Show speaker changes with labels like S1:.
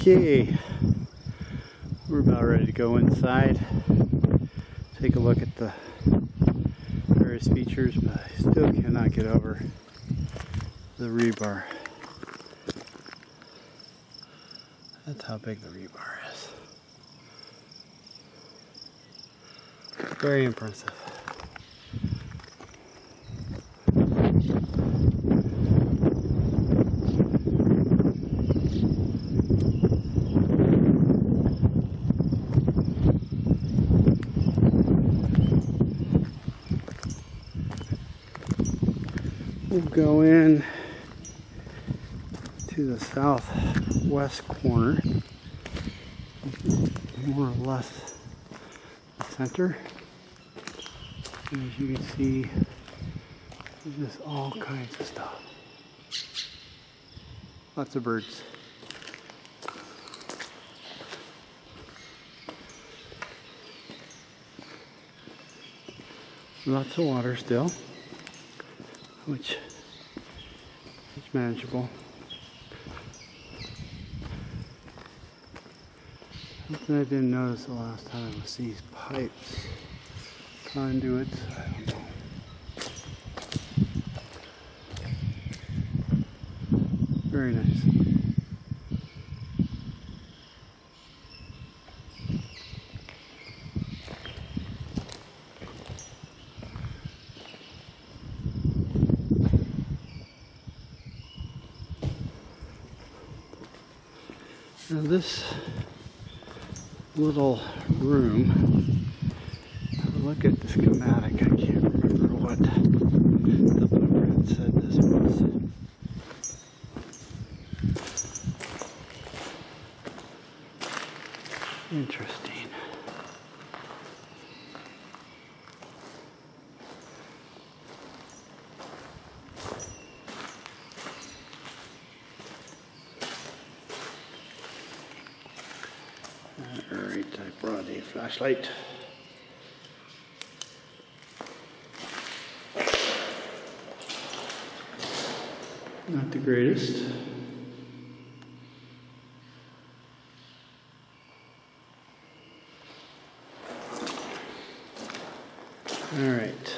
S1: Okay, we're about ready to go inside. Take a look at the various features, but I still cannot get over the rebar. That's how big the rebar is. Very impressive. We'll go in to the southwest corner, more or less the center. And as you can see, there's just all kinds of stuff. Lots of birds. Lots of water still which is manageable. Something I didn't notice the last time was these pipes, conduits. Very nice. Now this little room, look at the schematic, I can't remember what the blueprint said this was. Interesting. Alright, I brought a flashlight. Not the greatest. Alright.